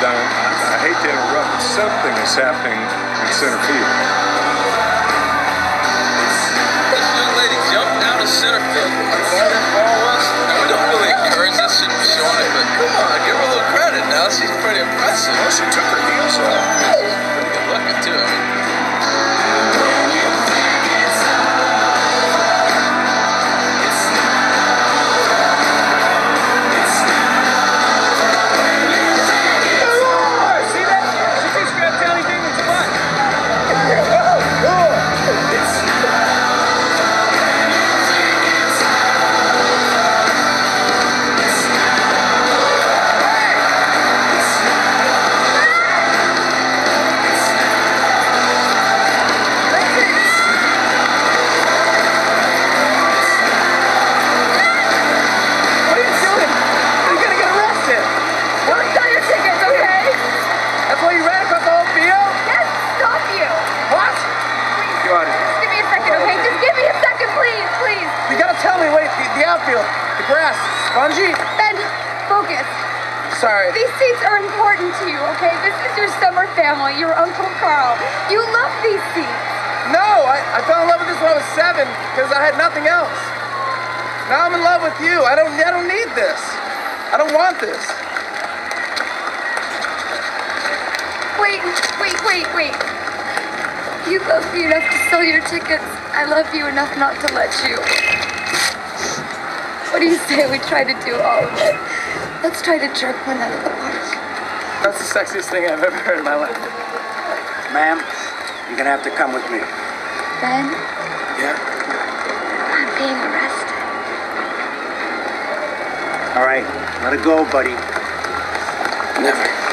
Don, I, I hate to interrupt, but something is happening in center field. This young lady jumped out of center field where my farther ball was. Now, we don't really encourage this and showing it, but come on, give her a little credit now. She's pretty impressive. Well, she took her give me a second, please, please. You gotta tell me, wait, the, the outfield, the grass, spongy? Ben, focus. Sorry. These seats are important to you, okay? This is your summer family, your Uncle Carl. You love these seats. No, I, I fell in love with this when I was seven because I had nothing else. Now I'm in love with you. I don't I don't need this. I don't want this. Wait, wait, wait, wait. You love me enough to sell your tickets. I love you enough not to let you. What do you say we try to do all of it? Let's try to jerk one out of the park. That's the sexiest thing I've ever heard in my life. Ma'am, you're gonna have to come with me. Ben, Yeah. I'm being arrested. All right, let it go, buddy. Never.